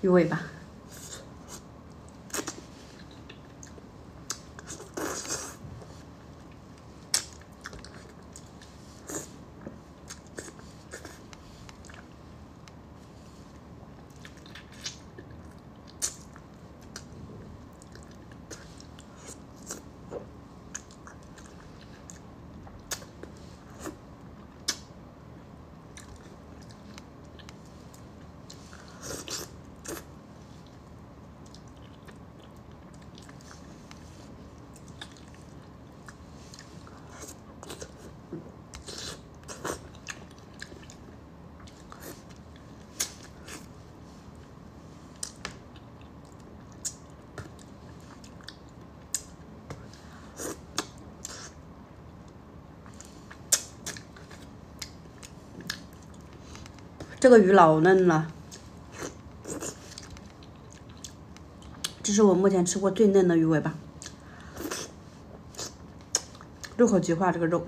鱼尾巴。这个鱼老嫩了，这是我目前吃过最嫩的鱼尾巴，入口即化，这个肉。